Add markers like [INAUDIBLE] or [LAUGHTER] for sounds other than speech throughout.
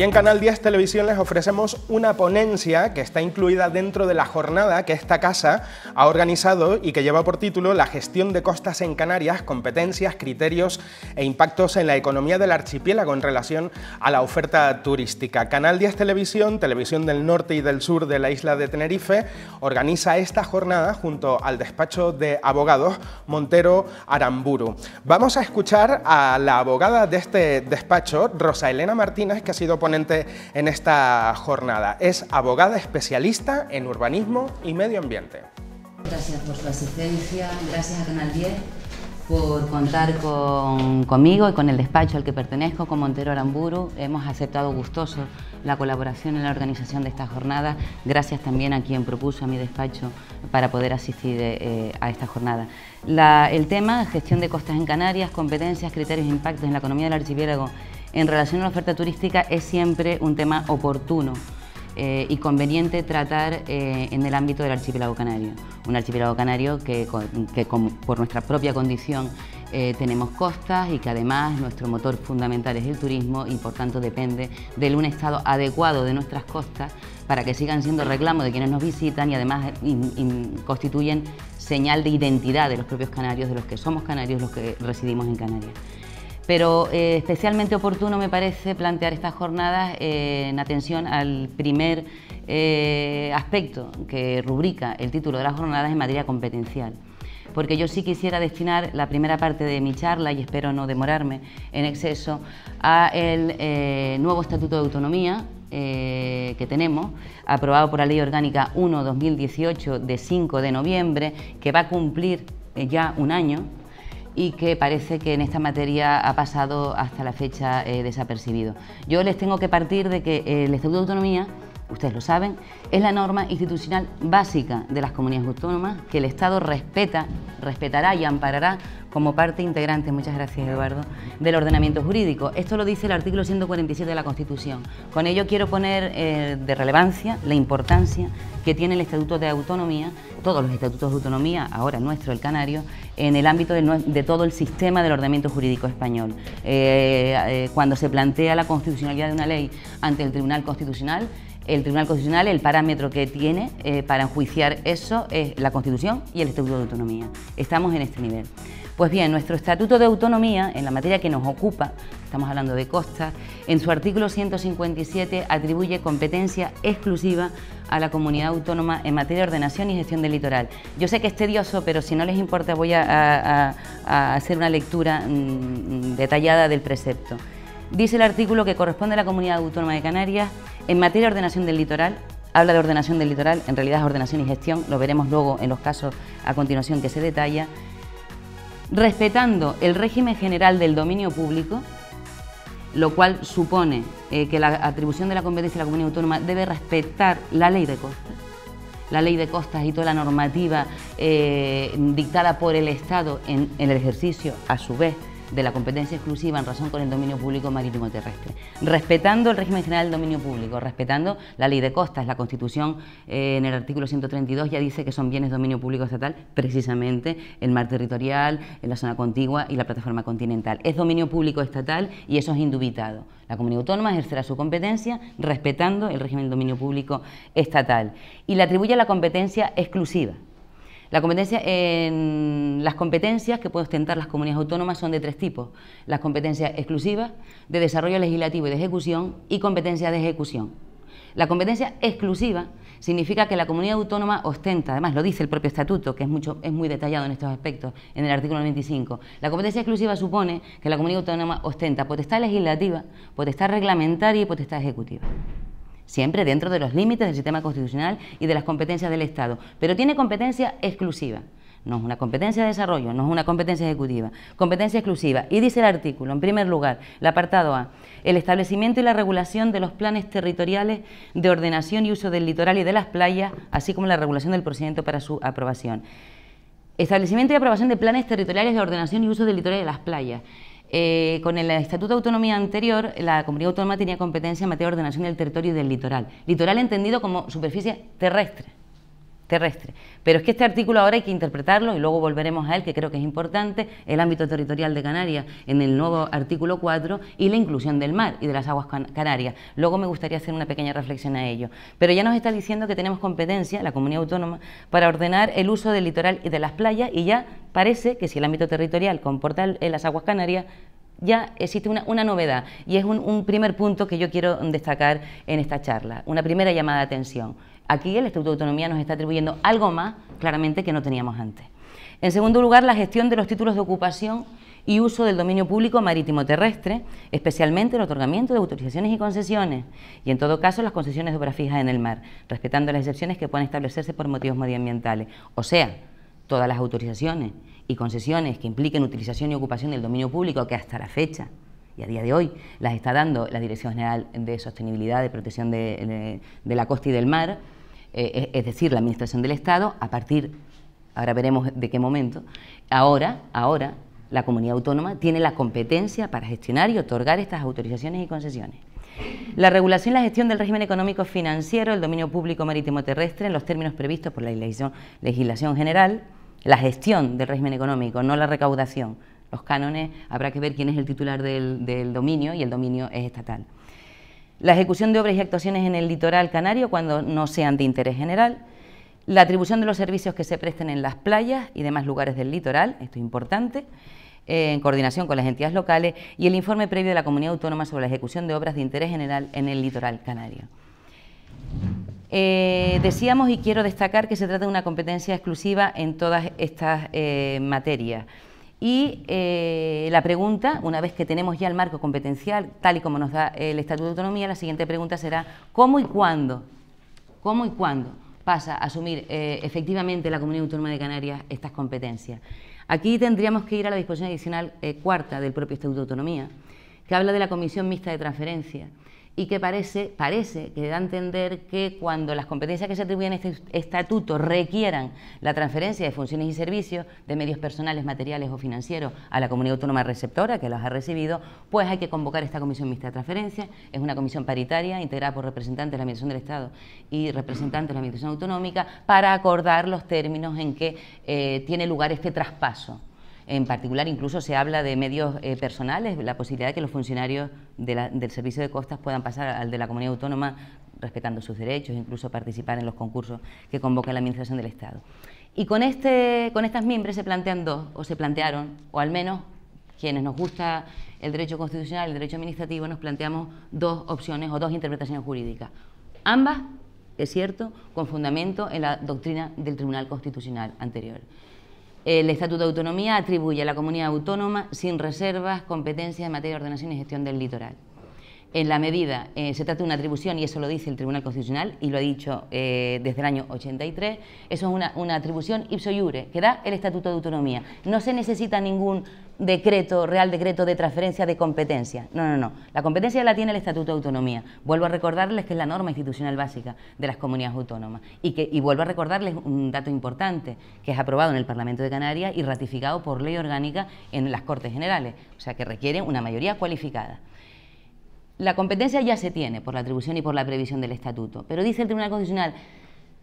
Hoy en Canal 10 Televisión les ofrecemos una ponencia que está incluida dentro de la jornada que esta casa ha organizado y que lleva por título La gestión de costas en Canarias, competencias, criterios e impactos en la economía del archipiélago en relación a la oferta turística. Canal 10 Televisión, Televisión del Norte y del Sur de la isla de Tenerife, organiza esta jornada junto al despacho de abogados Montero Aramburu. Vamos a escuchar a la abogada de este despacho, Rosa Elena Martínez, que ha sido ponente en esta jornada. Es abogada especialista en urbanismo y medio ambiente. Gracias por su asistencia, gracias a Canal 10 por contar con, conmigo y con el despacho al que pertenezco, con Montero Aramburu. Hemos aceptado gustoso la colaboración en la organización de esta jornada. Gracias también a quien propuso a mi despacho para poder asistir eh, a esta jornada. el tema, gestión de costas en Canarias, competencias, criterios e impactos en la economía del archipiélago en relación a la oferta turística es siempre un tema oportuno eh, y conveniente tratar eh, en el ámbito del archipiélago canario. Un archipiélago canario que, por nuestra propia condición eh, tenemos costas y que además nuestro motor fundamental es el turismo y por tanto depende de un estado adecuado de nuestras costas para que sigan siendo reclamo de quienes nos visitan y además constituyen señal de identidad de los propios canarios, de los que somos canarios, los que residimos en Canarias pero eh, especialmente oportuno me parece plantear estas jornadas eh, en atención al primer eh, aspecto que rubrica el título de las jornadas en materia competencial. Porque yo sí quisiera destinar la primera parte de mi charla, y espero no demorarme en exceso, a el nuevo Estatuto de Autonomía que tenemos, aprobado por la Ley Orgánica 1-2018 de 5 de noviembre, que va a cumplir ya un año, y que parece que en esta materia ha pasado hasta la fecha eh, desapercibido. Yo les tengo que partir de que el Estatuto de Autonomía, ustedes lo saben, es la norma institucional básica de las comunidades autónomas que el Estado respeta, respetará y amparará como parte integrante, muchas gracias Eduardo, del ordenamiento jurídico. Esto lo dice el artículo 147 de la Constitución. Con ello quiero poner eh, de relevancia la importancia que tiene el Estatuto de Autonomía, todos los estatutos de autonomía, ahora nuestro, el canario, en el ámbito de, todo el sistema del ordenamiento jurídico español. Eh, eh, cuando se plantea la constitucionalidad de una ley ante el Tribunal Constitucional, el Tribunal Constitucional, el parámetro que tiene para enjuiciar eso es la Constitución y el Estatuto de Autonomía. Estamos en este nivel. Pues bien, nuestro Estatuto de Autonomía, en la materia que nos ocupa, estamos hablando de costas, en su artículo 157 atribuye competencia exclusiva a la comunidad autónoma en materia de ordenación y gestión del litoral. Yo sé que es tedioso, pero si no les importa voy a, hacer una lectura mm, detallada del precepto. Dice el artículo que corresponde a la comunidad autónoma de Canarias en materia de ordenación del litoral habla de ordenación del litoral, en realidad es ordenación y gestión, lo veremos luego en los casos a continuación que se detalla, respetando el régimen general del dominio público, lo cual supone eh, que la atribución de la competencia de la comunidad autónoma debe respetar la ley de costas, la ley de costas y toda la normativa eh, dictada por el Estado en el ejercicio, a su vez, de la competencia exclusiva en razón con el dominio público marítimo terrestre, respetando el régimen general del dominio público, respetando la ley de costas. La Constitución eh, en el artículo 132 ya dice que son bienes dominio público estatal precisamente el mar territorial, la zona contigua y la plataforma continental. Es dominio público estatal y eso es indubitado. La comunidad autónoma ejercerá su competencia respetando el régimen del dominio público estatal y le atribuye la competencia exclusiva competencia, las competencias que pueden ostentar las comunidades autónomas son de tres tipos. Las competencias exclusivas, de desarrollo legislativo y de ejecución, y competencias de ejecución. La competencia exclusiva significa que la comunidad autónoma ostenta, además lo dice el propio estatuto, que es, mucho, es muy detallado en estos aspectos, en el artículo 95, la competencia exclusiva supone que la comunidad autónoma ostenta potestad legislativa, potestad reglamentaria y potestad ejecutiva siempre dentro de los límites del sistema constitucional y de las competencias del Estado, pero tiene competencia exclusiva. No es una competencia de desarrollo, no es una competencia ejecutiva, competencia exclusiva. Y dice el artículo, en primer lugar, el apartado A, el establecimiento y la regulación de los planes territoriales de ordenación y uso del litoral y de las playas, así como la regulación del procedimiento para su aprobación. Establecimiento y aprobación de planes territoriales de ordenación y uso del litoral y de las playas. Eh, con el Estatuto de Autonomía anterior, la comunidad autónoma tenía competencia en materia de ordenación del territorio y del litoral. Litoral entendido como superficie terrestre. Terrestre. Pero es que este artículo ahora hay que interpretarlo y luego volveremos a él, que creo que es importante, el ámbito territorial de Canarias en el nuevo artículo 4 y la inclusión del mar y de las aguas canarias. Luego me gustaría hacer una pequeña reflexión a ello. Pero ya nos está diciendo que tenemos competencia, la comunidad autónoma, para ordenar el uso del litoral y de las playas y ya parece que si el ámbito territorial comporta las aguas canarias, ya existe una, novedad y es un, primer punto que yo quiero destacar en esta charla, una primera llamada de atención. Aquí el Estatuto de Autonomía nos está atribuyendo algo más, claramente, que no teníamos antes. En segundo lugar, la gestión de los títulos de ocupación y uso del dominio público marítimo terrestre, especialmente el otorgamiento de autorizaciones y concesiones, y en todo caso las concesiones de obras fijas en el mar, respetando las excepciones que pueden establecerse por motivos medioambientales. O sea, todas las autorizaciones y concesiones que impliquen utilización y ocupación del dominio público que hasta la fecha y a día de hoy las está dando la Dirección General de Sostenibilidad, de Protección de, la Costa y del Mar, eh, es decir, la Administración del Estado, a partir, ahora veremos de qué momento, ahora, ahora la comunidad autónoma tiene la competencia para gestionar y otorgar estas autorizaciones y concesiones. La regulación y la gestión del régimen económico financiero, el dominio público marítimo terrestre en los términos previstos por la legislación general, la gestión del régimen económico, no la recaudación. Los cánones habrá que ver quién es el titular del, dominio y el dominio es estatal. La ejecución de obras y actuaciones en el litoral canario cuando no sean de interés general. La atribución de los servicios que se presten en las playas y demás lugares del litoral, esto es importante, eh, en coordinación con las entidades locales, y el informe previo de la comunidad autónoma sobre la ejecución de obras de interés general en el litoral canario. Eh, decíamos, y quiero destacar, que se trata de una competencia exclusiva en todas estas eh, materias. Y eh, la pregunta, una vez que tenemos ya el marco competencial, tal y como nos da el Estatuto de Autonomía, la siguiente pregunta será ¿cómo y cuándo? ¿Cómo y cuándo pasa a asumir efectivamente la Comunidad Autónoma de Canarias estas competencias? Aquí tendríamos que ir a la disposición adicional cuarta del propio Estatuto de Autonomía, que habla de la Comisión Mixta de Transferencia y que parece, parece que da a entender que cuando las competencias que se atribuyen a este estatuto requieran la transferencia de funciones y servicios de medios personales, materiales o financieros a la comunidad autónoma receptora que los ha recibido, pues hay que convocar esta comisión mixta de transferencia. Es una comisión paritaria integrada por representantes de la Administración del Estado y representantes de la Administración Autonómica para acordar los términos en que eh, tiene lugar este traspaso en particular, incluso se habla de medios eh, personales, la posibilidad de que los funcionarios del Servicio de Costas puedan pasar al de la comunidad autónoma respetando sus derechos, incluso participar en los concursos que convoca la Administración del Estado. Y con, este, con estas miembros se plantean dos, o se plantearon, o al menos quienes nos gusta el derecho constitucional el derecho administrativo, nos planteamos dos opciones o dos interpretaciones jurídicas. Ambas, es cierto, con fundamento en la doctrina del Tribunal Constitucional anterior. El Estatuto de Autonomía atribuye a la comunidad autónoma sin reservas competencias en materia de ordenación y gestión del litoral. En la medida, eh, se trata de una atribución, y eso lo dice el Tribunal Constitucional, y lo ha dicho eh, desde el año 83, eso es una, una, atribución ipso iure, que da el Estatuto de Autonomía. No se necesita ningún decreto, real decreto de transferencia de competencia. No, no, no. La competencia la tiene el Estatuto de Autonomía. Vuelvo a recordarles que es la norma institucional básica de las comunidades autónomas. Y, que, y vuelvo a recordarles un dato importante, que es aprobado en el Parlamento de Canarias y ratificado por ley orgánica en las Cortes Generales. O sea, que requiere una mayoría cualificada. La competencia ya se tiene por la atribución y por la previsión del Estatuto, pero dice el Tribunal Constitucional,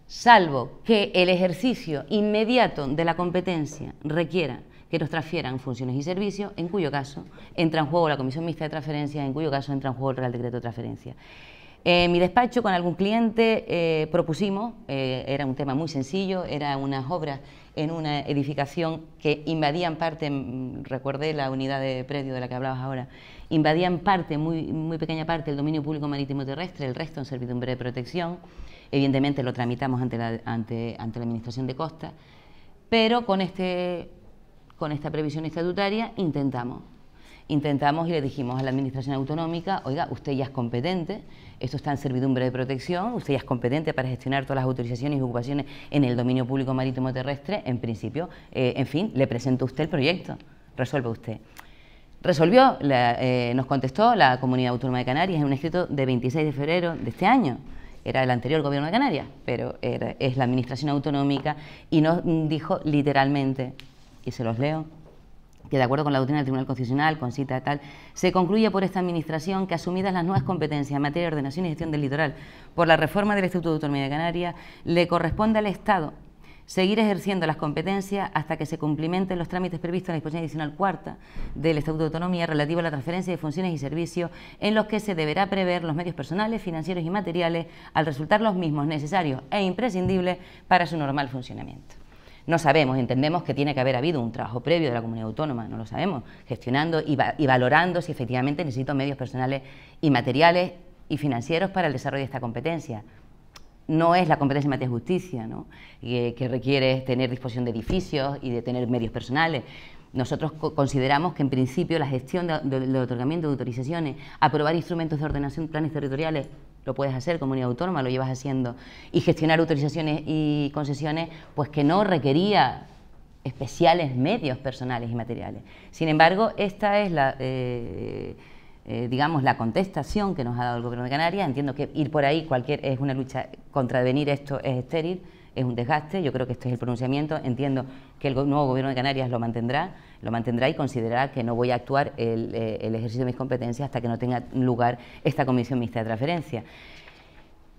salvo que el ejercicio inmediato de la competencia requiera que nos transfieran funciones y servicios, en cuyo caso entra en juego la Comisión Mixta de Transferencias, en cuyo caso entra en juego el Real Decreto de Transferencia. En mi despacho con algún cliente eh, propusimos, eh, era un tema muy sencillo, eran unas obras en una edificación que invadían parte, mm, recuerde la unidad de predio de la que hablabas ahora, invadían parte, muy, muy pequeña parte, el dominio público marítimo terrestre, el resto en servidumbre de protección. Evidentemente lo tramitamos ante la, ante, ante la Administración de Costa, pero con este con esta previsión estatutaria intentamos. Intentamos y le dijimos a la Administración Autonómica, oiga, usted ya es competente, esto está en servidumbre de protección, usted ya es competente para gestionar todas las autorizaciones y ocupaciones en el dominio público marítimo terrestre, en principio, eh, en fin, le presento usted el proyecto, resuelve usted. Resolvió, eh, nos contestó la Comunidad Autónoma de Canarias en un escrito de 26 de febrero de este año, era el anterior gobierno de Canarias, pero es la administración autonómica y nos dijo literalmente y se los leo que de acuerdo con la doctrina del Tribunal Constitucional, con cita tal, se concluye por esta Administración que asumidas las nuevas competencias en materia de ordenación y gestión del litoral por la reforma del Estatuto de Autonomía de Canarias, le corresponde al Estado seguir ejerciendo las competencias hasta que se cumplimenten los trámites previstos en la disposición adicional cuarta del Estatuto de Autonomía relativo a la transferencia de funciones y servicios en los que se deberá prever los medios personales, financieros y materiales al resultar los mismos necesarios e imprescindibles para su normal funcionamiento. No sabemos, entendemos que tiene que haber habido un trabajo previo de la comunidad autónoma, no lo sabemos, gestionando y, valorando si efectivamente necesito medios personales y materiales y financieros para el desarrollo de esta competencia. No es la competencia en materia de justicia, ¿no? que, requiere tener disposición de edificios y de tener medios personales. Nosotros consideramos que en principio la gestión del otorgamiento de autorizaciones, aprobar instrumentos de ordenación, planes territoriales, lo puedes hacer, comunidad autónoma, lo llevas haciendo, y gestionar autorizaciones y concesiones, pues que no requería especiales medios personales y materiales. Sin embargo, esta es la, eh, eh, digamos, la contestación que nos ha dado el Gobierno de Canarias. Entiendo que ir por ahí cualquier es una lucha, contravenir esto es estéril, es un desgaste, yo creo que este es el pronunciamiento, entiendo que el nuevo Gobierno de Canarias lo mantendrá, lo mantendrá y considerará que no voy a actuar el, eh, el ejercicio de mis competencias hasta que no tenga lugar esta comisión mixta de transferencia.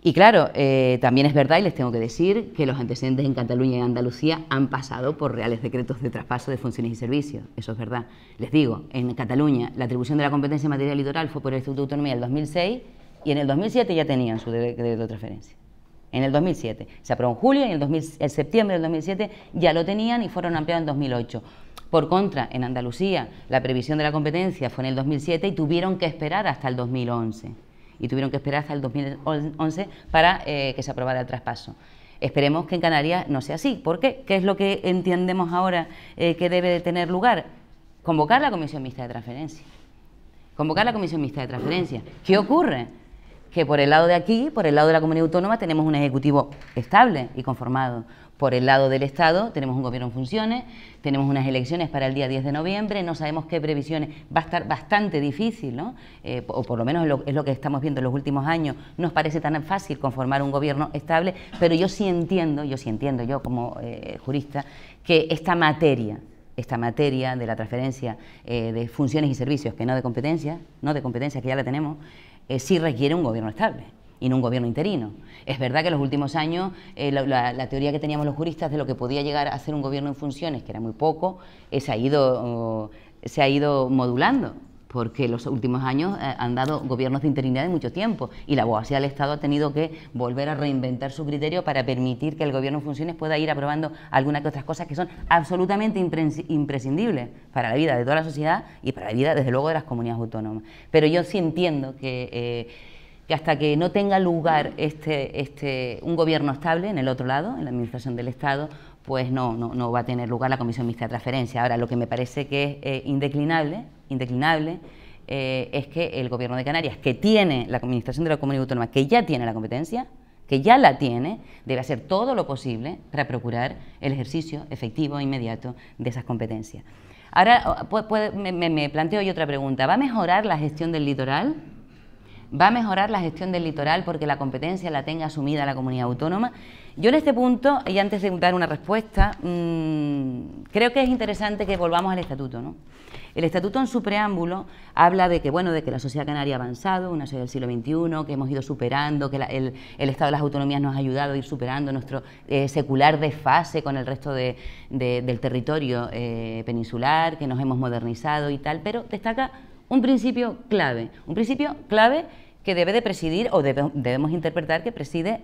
Y claro, eh, también es verdad, y les tengo que decir, que los antecedentes en Cataluña y Andalucía han pasado por reales decretos de traspaso de funciones y servicios. Eso es verdad. Les digo, en Cataluña la atribución de la competencia en materia litoral fue por el Estatuto de Autonomía del 2006 y en el 2007 ya tenían su decreto de transferencia. En el 2007. Se aprobó en julio y en el, el septiembre del 2007 ya lo tenían y fueron ampliados en 2008. Por contra, en Andalucía la previsión de la competencia fue en el 2007 y tuvieron que esperar hasta el 2011. Y tuvieron que esperar hasta el 2011 para eh, que se aprobara el traspaso. Esperemos que en Canarias no sea así. ¿Por qué? ¿Qué es lo que entendemos ahora eh, que debe de tener lugar? Convocar la Comisión Mixta de Transferencia. Convocar la Comisión Mixta de Transferencia. ¿Qué ocurre? Que por el lado de aquí, por el lado de la comunidad autónoma, tenemos un Ejecutivo estable y conformado. Por el lado del Estado tenemos un gobierno en funciones, tenemos unas elecciones para el día 10 de noviembre, no sabemos qué previsiones, va a estar bastante difícil, ¿no? Eh, o por lo menos es lo, que estamos viendo en los últimos años, nos parece tan fácil conformar un gobierno estable, pero yo sí entiendo, yo sí entiendo, yo como eh, jurista, que esta materia, esta materia de la transferencia eh, de funciones y servicios, que no de competencia, no de competencia, que ya la tenemos, sí requiere un gobierno estable y no un gobierno interino. Es verdad que en los últimos años eh, la, teoría que teníamos los juristas de lo que podía llegar a ser un gobierno en funciones, que era muy poco, eh, se, ha ido, se ha ido modulando porque los últimos años eh, han dado gobiernos de interinidad de mucho tiempo y la abogacía del Estado ha tenido que volver a reinventar su criterio para permitir que el gobierno en funciones pueda ir aprobando algunas que otras cosas que son absolutamente imprescindibles para la vida de toda la sociedad y para la vida, desde luego, de las comunidades autónomas. Pero yo sí entiendo que que hasta que no tenga lugar este, este, un gobierno estable en el otro lado, en la administración del Estado, pues no, no, va a tener lugar la comisión mixta de transferencia. Ahora, lo que me parece que es eh, indeclinable, indeclinable eh, es que el gobierno de Canarias, que tiene la administración de la comunidad autónoma, que ya tiene la competencia, que ya la tiene, debe hacer todo lo posible para procurar el ejercicio efectivo e inmediato de esas competencias. Ahora me, me planteo yo otra pregunta. ¿Va a mejorar la gestión del litoral? ¿Va a mejorar la gestión del litoral porque la competencia la tenga asumida la comunidad autónoma? Yo en este punto, y antes de dar una respuesta, mm, creo que es interesante que volvamos al estatuto. ¿no? El estatuto en su preámbulo habla de que, bueno, de que la sociedad canaria ha avanzado, una sociedad del siglo XXI, que hemos ido superando, que el, Estado de las Autonomías nos ha ayudado a ir superando nuestro eh, secular desfase con el resto del territorio eh, peninsular, que nos hemos modernizado y tal, pero destaca un principio clave, un principio clave que debe de presidir o debemos interpretar que preside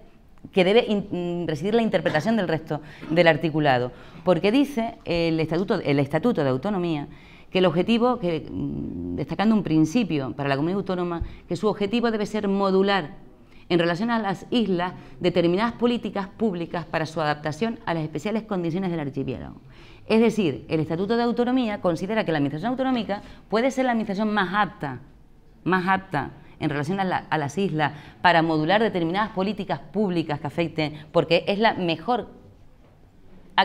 que debe mm, presidir la interpretación del resto del articulado, porque dice el estatuto, el estatuto de autonomía que el objetivo, que, mm, destacando un principio para la comunidad autónoma, que su objetivo debe ser modular en relación a las islas determinadas políticas públicas para su adaptación a las especiales condiciones del archipiélago. Es decir, el Estatuto de Autonomía considera que la Administración Autonómica puede ser la administración más apta, más apta en relación a, las islas para modular determinadas políticas públicas que afecten, porque es la mejor,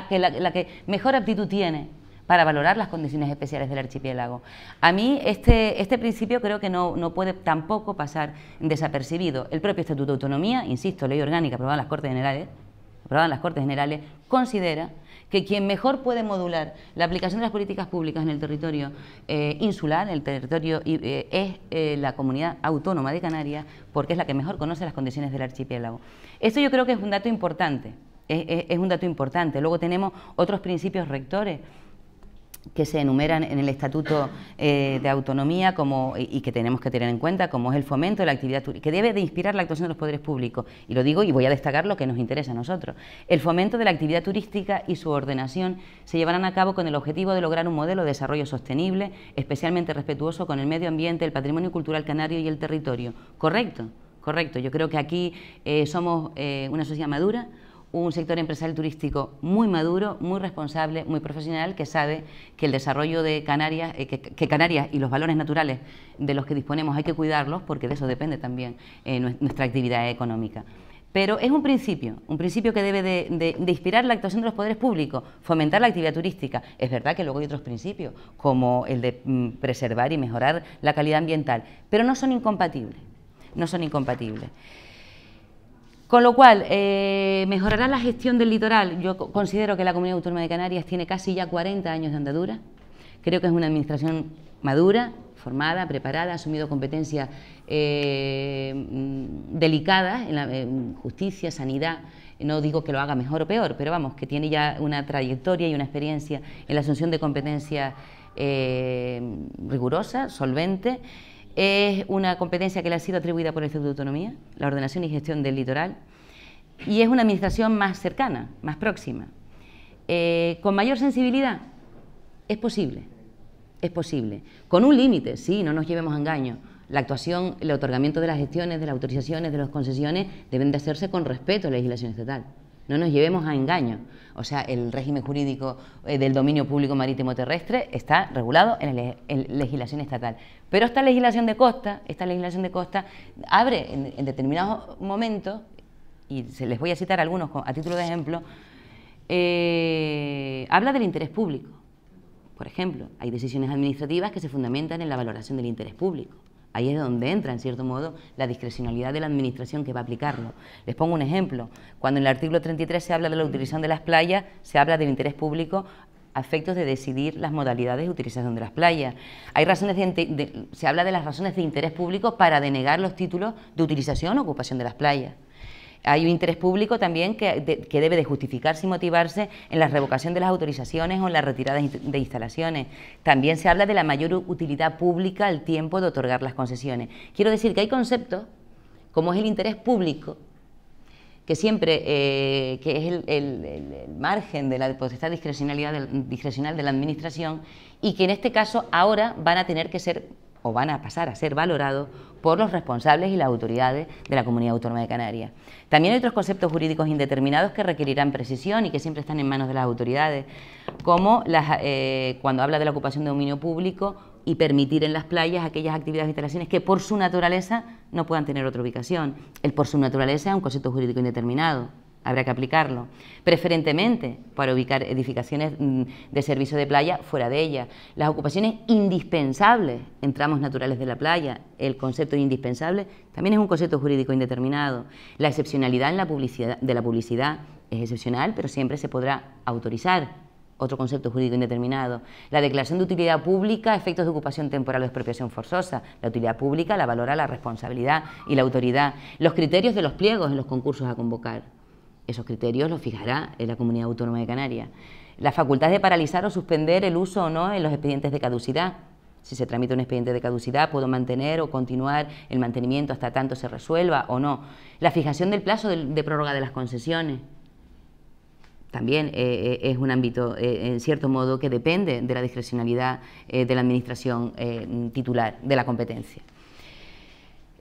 la, que mejor aptitud tiene para valorar las condiciones especiales del archipiélago. A mí este, este principio creo que no, no, puede tampoco pasar desapercibido. El propio Estatuto de Autonomía, insisto, ley orgánica aprobada en las Cortes Generales, aprobada en las Cortes Generales, considera que quien mejor puede modular la aplicación de las políticas públicas en el territorio eh, insular, en el territorio eh, es eh, la comunidad autónoma de Canarias, porque es la que mejor conoce las condiciones del archipiélago. Esto yo creo que es un dato importante, es un dato importante. Luego tenemos otros principios rectores que se enumeran en el Estatuto eh, de Autonomía como, y que tenemos que tener en cuenta, como es el fomento de la actividad turística, que debe de inspirar la actuación de los poderes públicos. Y lo digo y voy a destacar lo que nos interesa a nosotros. El fomento de la actividad turística y su ordenación se llevarán a cabo con el objetivo de lograr un modelo de desarrollo sostenible, especialmente respetuoso con el medio ambiente, el patrimonio cultural canario y el territorio. ¿Correcto? Correcto. Yo creo que aquí eh, somos eh, una sociedad madura, un sector empresarial turístico muy maduro, muy responsable, muy profesional, que sabe que el desarrollo de Canarias, eh, que, Canarias y los valores naturales de los que disponemos hay que cuidarlos, porque de eso depende también eh, nuestra actividad económica. Pero es un principio, un principio que debe de, inspirar la actuación de los poderes públicos, fomentar la actividad turística. Es verdad que luego hay otros principios, como el de mm, preservar y mejorar la calidad ambiental, pero no son incompatibles, no son incompatibles. Con lo cual, eh, mejorará la gestión del litoral. Yo considero que la Comunidad Autónoma de Canarias tiene casi ya 40 años de andadura. Creo que es una administración madura, formada, preparada, ha asumido competencias eh, mm, delicadas en, la, justicia, sanidad. No digo que lo haga mejor o peor, pero vamos, que tiene ya una trayectoria y una experiencia en la asunción de competencias eh, rigurosa, solvente es una competencia que le ha sido atribuida por el Estatuto de Autonomía, la ordenación y gestión del litoral, y es una administración más cercana, más próxima. Eh, ¿Con mayor sensibilidad? Es posible, es posible. Con un límite, sí, no nos llevemos a engaño. La actuación, el otorgamiento de las gestiones, de las autorizaciones, de las concesiones, deben de hacerse con respeto a la legislación estatal. No nos llevemos a engaño. O sea, el régimen jurídico eh, del dominio público marítimo terrestre está regulado en, la legislación estatal. Pero esta legislación de costa, esta legislación de costa abre en, determinados momentos, y se les voy a citar algunos a título de ejemplo, eh, habla del interés público. Por ejemplo, hay decisiones administrativas que se fundamentan en la valoración del interés público. Ahí es donde entra, en cierto modo, la discrecionalidad de la administración que va a aplicarlo. Les pongo un ejemplo. Cuando en el artículo 33 se habla de la utilización de las playas, se habla del interés público a efectos de decidir las modalidades de utilización de las playas. Hay razones se habla de las razones de interés público para denegar los títulos de utilización o ocupación de las playas. Hay un interés público también que, debe de justificarse y motivarse en la revocación de las autorizaciones o en la retirada de instalaciones. También se habla de la mayor utilidad pública al tiempo de otorgar las concesiones. Quiero decir que hay conceptos, como es el interés público, que siempre eh, que es el, margen de la potestad discrecionalidad discrecional de la Administración y que en este caso ahora van a tener que ser o van a pasar a ser valorados por los responsables y las autoridades de la Comunidad Autónoma de Canarias. También hay otros conceptos jurídicos indeterminados que requerirán precisión y que siempre están en manos de las autoridades, como eh, cuando habla de la ocupación de dominio público y permitir en las playas aquellas actividades e instalaciones que por su naturaleza no puedan tener otra ubicación. El por su naturaleza es un concepto jurídico indeterminado habrá que aplicarlo. Preferentemente para ubicar edificaciones mm, de servicio de playa fuera de ella. Las ocupaciones indispensables en tramos naturales de la playa, el concepto indispensable también es un concepto jurídico indeterminado. La excepcionalidad en la publicidad, de la publicidad es excepcional, pero siempre se podrá autorizar. Otro concepto jurídico indeterminado. La declaración de utilidad pública, efectos de ocupación temporal o expropiación forzosa. La utilidad pública la valora la responsabilidad y la autoridad. Los criterios de los pliegos en los concursos a convocar esos criterios los fijará la Comunidad Autónoma de Canarias. La facultad de paralizar o suspender el uso o no en los expedientes de caducidad. Si se tramita un expediente de caducidad, puedo mantener o continuar el mantenimiento hasta tanto se resuelva o no. La fijación del plazo de, prórroga de las concesiones. También eh, eh, es un ámbito, eh, en cierto modo, que depende de la discrecionalidad de la Administración titular de la competencia.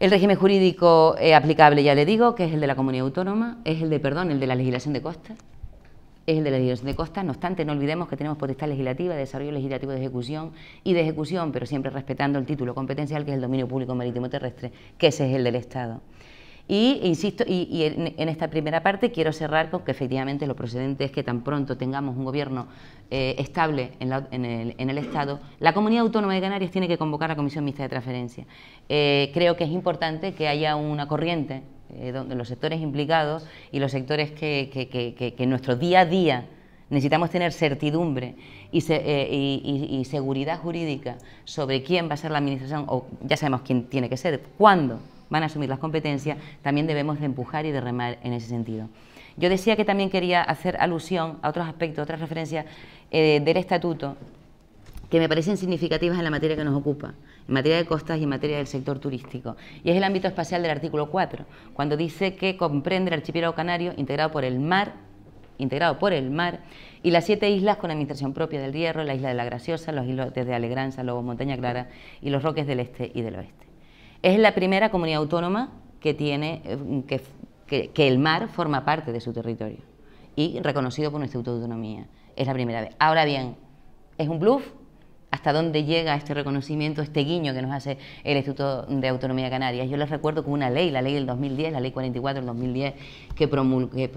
El régimen jurídico eh, aplicable, ya le digo, que es el de la comunidad autónoma, es el de, perdón, el de la legislación de costas, es el de la legislación de costas, no obstante, no olvidemos que tenemos potestad legislativa, de desarrollo legislativo de ejecución y de ejecución, pero siempre respetando el título competencial, que es el dominio público marítimo terrestre, que ese es el del Estado. Y, insisto, y, en, esta primera parte quiero cerrar con que efectivamente lo procedente es que tan pronto tengamos un gobierno eh, estable en, el, Estado, la Comunidad Autónoma de Canarias tiene que convocar la Comisión Mixta de Transferencia. Eh, creo que es importante que haya una corriente eh, donde los sectores implicados y los sectores que, en nuestro día a día Necesitamos tener certidumbre eh, y, seguridad jurídica sobre quién va a ser la administración, o ya sabemos quién tiene que ser, cuándo van a asumir las competencias, también debemos de empujar y de remar en ese sentido. Yo decía que también quería hacer alusión a otros aspectos, otras referencias eh, del estatuto que me parecen significativas en la materia que nos ocupa, en materia de costas y en materia del sector turístico. Y es el ámbito espacial del artículo 4, cuando dice que comprende el archipiélago canario integrado por el mar, integrado por el mar, y las siete islas con administración propia del Hierro, la isla de la Graciosa, los islotes de Alegranza, Lobos, Montaña Clara y los roques del este y del oeste. Es la primera comunidad autónoma que tiene eh, que, que el mar forma parte de su territorio y reconocido por un Estatuto de Autonomía. Es la primera vez. Ahora bien, ¿es un bluff? hasta dónde llega este reconocimiento, este guiño que nos hace el Instituto de Autonomía Canarias. Yo les recuerdo que una ley, la ley del 2010, la ley 44 del 2010, que,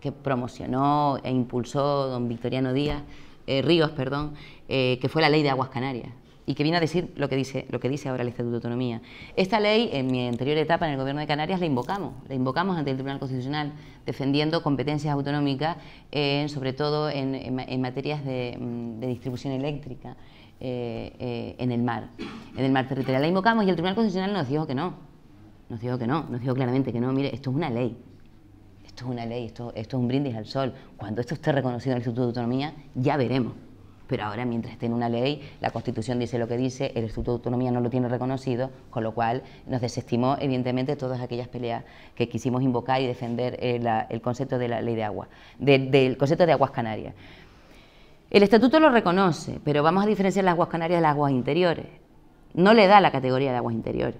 que, promocionó e impulsó don Victoriano Díaz, eh, Ríos, perdón, eh, que fue la ley de aguas canarias y que viene a decir lo que dice, lo que dice ahora el Estatuto de Autonomía. Esta ley, en mi anterior etapa en el Gobierno de Canarias, la invocamos, la invocamos ante el Tribunal Constitucional, defendiendo competencias autonómicas, sobre todo en, materias de, mm, distribución eléctrica eh, eh, en el mar, en el mar territorial. La invocamos y el Tribunal Constitucional nos dijo que no, nos dijo que no, nos dijo claramente que no, mire, esto es una ley, esto es una ley, esto, esto es un brindis al sol. Cuando esto esté reconocido en el Instituto de Autonomía, ya veremos pero ahora mientras esté en una ley, la Constitución dice lo que dice, el Estatuto de Autonomía no lo tiene reconocido, con lo cual nos desestimó evidentemente todas aquellas peleas que quisimos invocar y defender eh, el concepto de la ley de agua, del concepto de aguas canarias. El Estatuto lo reconoce, pero vamos a diferenciar las aguas canarias de las aguas interiores. No le da la categoría de aguas interiores.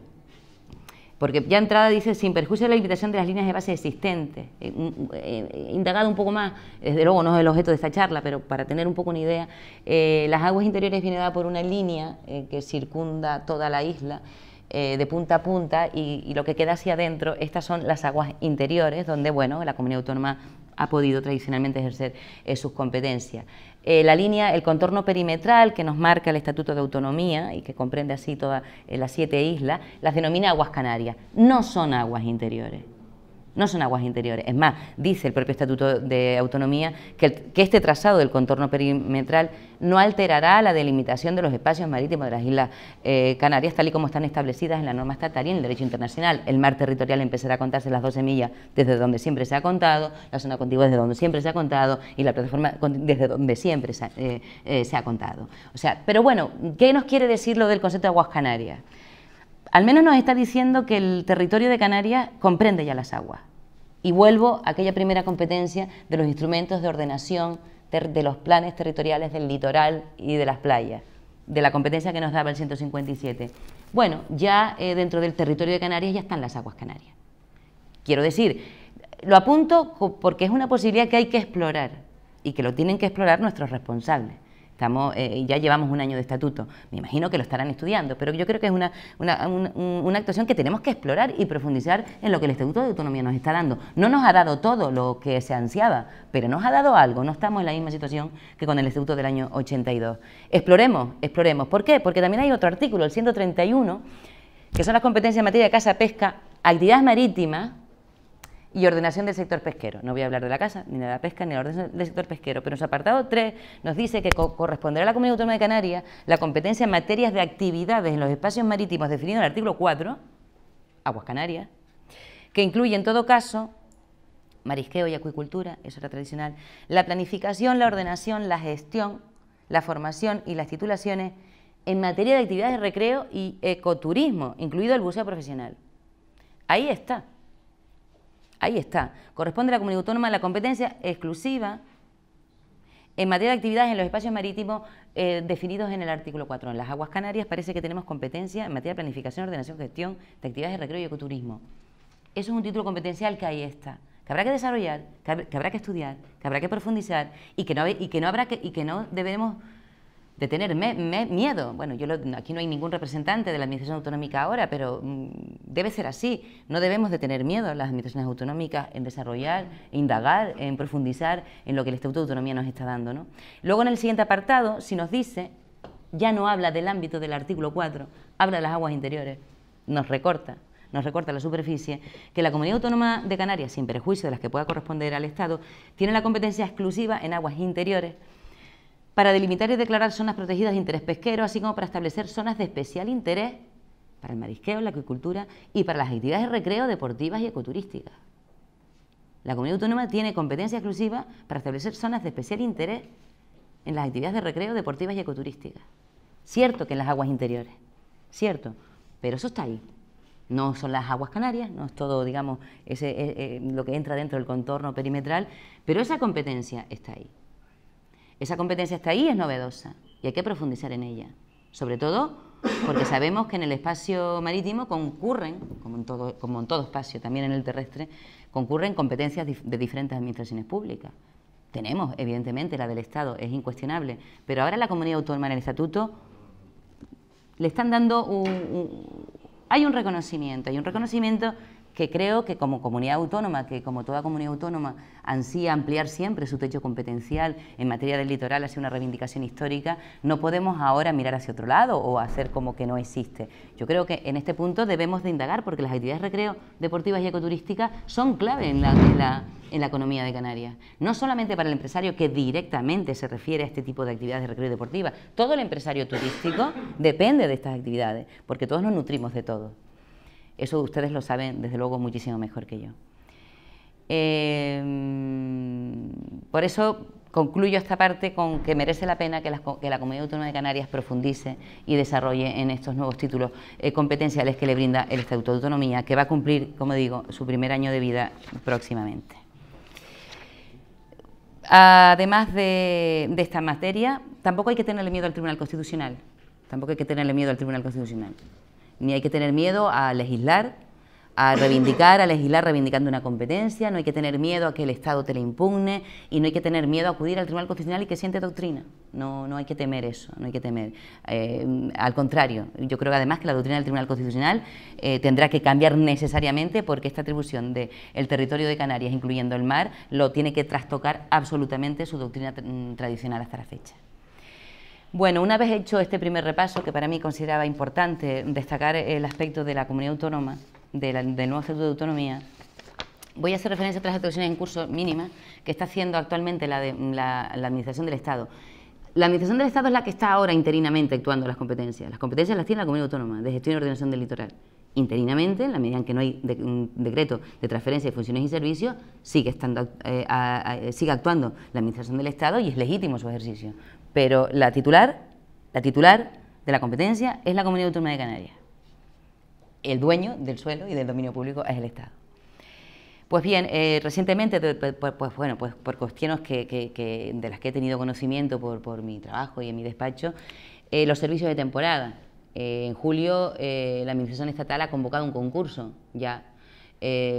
Porque ya entrada dice, sin perjuicio de la limitación de las líneas de base existentes, eh, eh, indagado un poco más, desde luego no es el objeto de esta charla, pero para tener un poco una idea, eh, las aguas interiores vienen dadas por una línea que circunda toda la isla, de punta a punta y, lo que queda hacia adentro, estas son las aguas interiores, donde bueno, la comunidad autónoma ha podido tradicionalmente ejercer sus competencias. Eh, la línea, el contorno perimetral que nos marca el Estatuto de Autonomía y que comprende así todas eh, las siete islas, las denomina aguas canarias. No son aguas interiores no son aguas interiores. Es más, dice el propio Estatuto de Autonomía que, este trazado del contorno perimetral no alterará la delimitación de los espacios marítimos de las Islas eh, Canarias, tal y como están establecidas en la norma estatal y en el derecho internacional. El mar territorial empezará a contarse las 12 millas desde donde siempre se ha contado, la zona contigua desde donde siempre se ha contado y la plataforma desde donde siempre se, eh, eh, se ha contado. O sea, pero bueno, ¿qué nos quiere decir lo del concepto de aguas canarias? Al menos nos está diciendo que el territorio de Canarias comprende ya las aguas. Y vuelvo a aquella primera competencia de los instrumentos de ordenación de, los planes territoriales del litoral y de las playas, de la competencia que nos daba el 157. Bueno, ya eh, dentro del territorio de Canarias ya están las aguas canarias. Quiero decir, lo apunto porque es una posibilidad que hay que explorar y que lo tienen que explorar nuestros responsables. Estamos, eh, ya llevamos un año de estatuto, me imagino que lo estarán estudiando, pero yo creo que es una, una, actuación que tenemos que explorar y profundizar en lo que el Estatuto de Autonomía nos está dando. No nos ha dado todo lo que se ansiaba, pero nos ha dado algo, no estamos en la misma situación que con el Estatuto del año 82. Exploremos, exploremos. ¿Por qué? Porque también hay otro artículo, el 131, que son las competencias en materia de caza, pesca, actividades marítimas, y ordenación del sector pesquero. No voy a hablar de la casa, ni de la pesca, ni de la ordenación del sector pesquero, pero en su apartado 3 nos dice que corresponderá a la Comunidad Autónoma de Canarias la competencia en materias de actividades en los espacios marítimos definidos en el artículo 4, Aguas Canarias, que incluye en todo caso marisqueo y acuicultura, eso era tradicional, la planificación, la ordenación, la gestión, la formación y las titulaciones en materia de actividades de recreo y ecoturismo, incluido el buceo profesional. Ahí está. Ahí está. Corresponde a la comunidad autónoma la competencia exclusiva en materia de actividades en los espacios marítimos eh, definidos en el artículo 4. En las aguas canarias parece que tenemos competencia en materia de planificación, ordenación, gestión de actividades de recreo y ecoturismo. Eso es un título competencial que ahí está, que habrá que desarrollar, que, habrá que estudiar, que habrá que profundizar y que no, y que no, habrá que, y que no debemos de tener miedo. Bueno, yo aquí no hay ningún representante de la Administración Autonómica ahora, pero mm, debe ser así. No debemos de tener miedo las Administraciones Autonómicas en desarrollar, indagar, en profundizar en lo que el Estatuto de Autonomía nos está dando. ¿no? Luego en el siguiente apartado, si nos dice, ya no habla del ámbito del artículo 4, habla de las aguas interiores, nos recorta, nos recorta la superficie, que la Comunidad Autónoma de Canarias, sin perjuicio de las que pueda corresponder al Estado, tiene la competencia exclusiva en aguas interiores para delimitar y declarar zonas protegidas de interés pesquero, así como para establecer zonas de especial interés para el marisqueo, la acuicultura y para las actividades de recreo, deportivas y ecoturísticas. La comunidad autónoma tiene competencia exclusiva para establecer zonas de especial interés en las actividades de recreo, deportivas y ecoturísticas. Cierto que en las aguas interiores, cierto, pero eso está ahí. No son las aguas canarias, no es todo, digamos, ese, eh, eh, lo que entra dentro del contorno perimetral, pero esa competencia está ahí. Esa competencia está ahí, es novedosa y hay que profundizar en ella. Sobre todo porque sabemos que en el espacio marítimo concurren, como en todo, como en todo espacio, también en el terrestre, concurren competencias de diferentes administraciones públicas. Tenemos, evidentemente, la del Estado, es incuestionable, pero ahora la comunidad autónoma en el estatuto le están dando un, hay un reconocimiento, hay un reconocimiento que creo que como comunidad autónoma, que como toda comunidad autónoma ansía ampliar siempre su techo competencial en materia del litoral hacia una reivindicación histórica, no podemos ahora mirar hacia otro lado o hacer como que no existe. Yo creo que en este punto debemos de indagar porque las actividades de recreo deportivas y ecoturísticas son clave en la, economía de Canarias. No solamente para el empresario que directamente se refiere a este tipo de actividades de recreo deportiva, todo el empresario turístico depende de estas actividades porque todos nos nutrimos de todo. Eso ustedes lo saben, desde luego, muchísimo mejor que yo. Em, por eso concluyo esta parte con que merece la pena que la, Comunidad Autónoma de Canarias profundice y desarrolle en estos nuevos títulos eh, competenciales que le brinda el Estatuto de Autonomía, que va a cumplir, como digo, su primer año de vida próximamente. Además de, de esta materia, tampoco hay que tenerle miedo al Tribunal Constitucional. Tampoco hay que tenerle miedo al Tribunal Constitucional ni hay que tener miedo a legislar, a reivindicar, a legislar reivindicando una competencia, no hay que tener miedo a que el Estado te la impugne y no hay que tener miedo a acudir al Tribunal Constitucional y que siente doctrina. No, no hay que temer eso, no hay que temer. Eh, al contrario, yo creo además que la doctrina del Tribunal Constitucional eh, tendrá que cambiar necesariamente porque esta atribución del territorio de Canarias, incluyendo el mar, lo tiene que trastocar absolutamente su doctrina tradicional hasta la fecha. Bueno, una vez hecho este primer repaso, que para mí consideraba importante destacar el aspecto de la comunidad autónoma, del nuevo Estatuto de Autonomía, voy a hacer referencia a otras actuaciones en curso mínimas que está haciendo actualmente la, Administración del Estado. La Administración del Estado es la que está ahora interinamente actuando las competencias. Las competencias las tiene la comunidad autónoma de gestión y ordenación del litoral. Interinamente, en la medida en que no hay un decreto de transferencia de funciones y servicios, sigue, estando, eh, sigue actuando la Administración del Estado y es legítimo su ejercicio pero la titular, la titular de la competencia es la Comunidad Autónoma de Canarias. El dueño del suelo y del dominio público es el Estado. Pues bien, eh, recientemente, pues, bueno, pues por cuestiones que, de las que he tenido conocimiento por, mi trabajo y en mi despacho, eh, los servicios de temporada. Eh, en julio la Administración Estatal ha convocado un concurso ya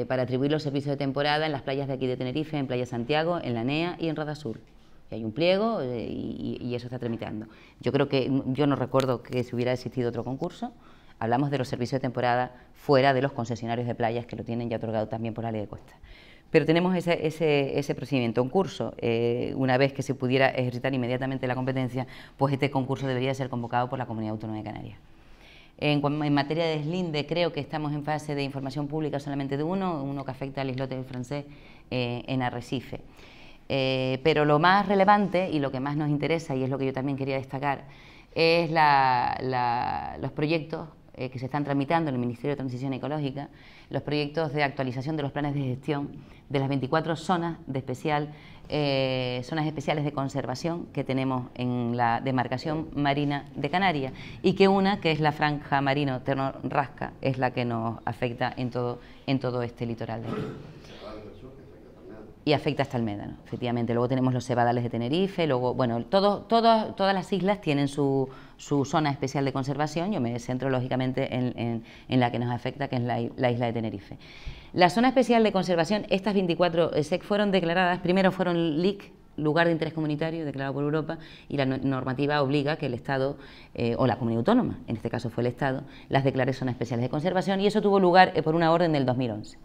para atribuir los servicios de temporada en las playas de aquí de Tenerife, en Playa Santiago, en La NEA y en Rada Sur hay un pliego eh, y, eso está tramitando. Yo creo que, yo no recuerdo que si hubiera existido otro concurso, hablamos de los servicios de temporada fuera de los concesionarios de playas que lo tienen ya otorgado también por la ley de costa. Pero tenemos ese, ese, procedimiento en curso. Eh, una vez que se pudiera ejercitar inmediatamente la competencia, pues este concurso debería ser convocado por la Comunidad Autónoma de Canarias. En, materia de deslinde, creo que estamos en fase de información pública solamente de uno, uno que afecta al islote francés eh, en Arrecife. Eh, pero lo más relevante y lo que más nos interesa, y es lo que yo también quería destacar, es los proyectos eh, que se están tramitando en el Ministerio de Transición Ecológica, los proyectos de actualización de los planes de gestión de las 24 zonas de especial, eh, zonas especiales de conservación que tenemos en la demarcación marina de Canarias y que una, que es la franja marino Terno Rasca, es la que nos afecta en todo, en todo este litoral de aquí y afecta hasta el Médano, efectivamente. Luego tenemos los cebadales de Tenerife, luego, bueno, todo, todas las islas tienen su, zona especial de conservación, yo me centro lógicamente en, la que nos afecta, que es la, isla de Tenerife. La zona especial de conservación, estas 24 SEC fueron declaradas, primero fueron LIC, lugar de interés comunitario declarado por Europa y la normativa obliga que el Estado eh, o la comunidad autónoma, en este caso fue el Estado, las declare zonas especiales de conservación y eso tuvo lugar eh, por una orden del 2011.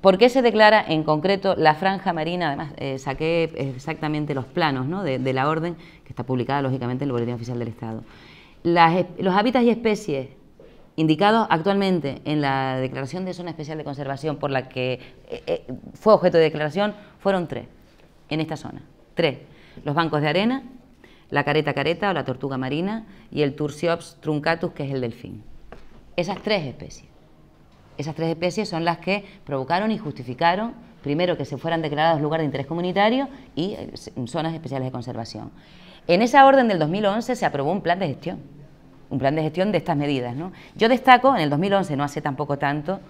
¿Por qué se declara en concreto la franja marina? Además, eh, saqué exactamente los planos de, la orden, que está publicada lógicamente en el Boletín Oficial del Estado. los hábitats y especies indicados actualmente en la declaración de zona especial de conservación por la que eh, eh, fue objeto de declaración fueron tres en esta zona. Tres. Los bancos de arena, la careta careta o la tortuga marina y el Tursiops truncatus, que es el delfín. Esas tres especies. Esas tres especies son las que provocaron y justificaron, primero, que se fueran declarados lugar de interés comunitario y eh, zonas especiales de conservación. En esa orden del 2011 se aprobó un plan de gestión un plan de gestión de estas medidas. Yo destaco, en el 2011, no hace tampoco tanto,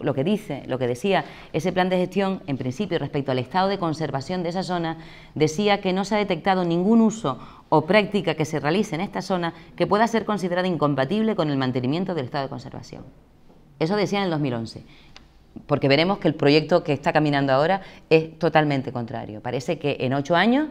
lo que dice, lo que decía ese plan de gestión, en principio respecto al estado de conservación de esa zona, decía que no se ha detectado ningún uso o práctica que se realice en esta zona que pueda ser considerada incompatible con el mantenimiento del estado de conservación. Eso decía en el 2011, porque veremos que el proyecto que está caminando ahora es totalmente contrario. Parece que en ocho años